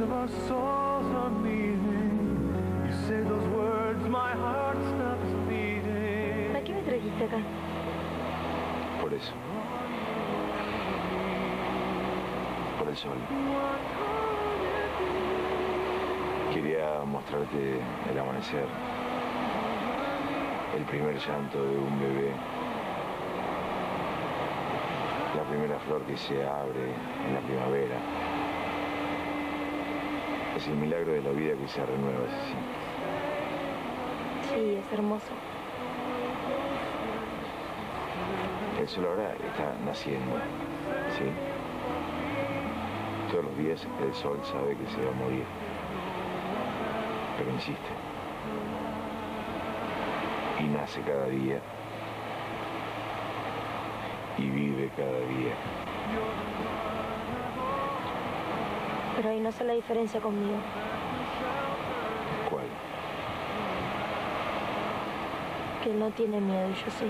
of our souls are meeting. You say those words, my heart stops beating. ¿Para qué me trajiste acá? Por eso. Por el sol. Quería mostrarte el amanecer. El primer llanto de un bebé. La primera flor que se abre en la primavera. Es el milagro de la vida que se renueva, así. Sí, es hermoso. El sol ahora está naciendo, ¿sí? Todos los días el sol sabe que se va a morir, pero insiste. Y nace cada día. Y vive cada día. Pero ahí no sé la diferencia conmigo. ¿Cuál? Que él no tiene miedo yo sí.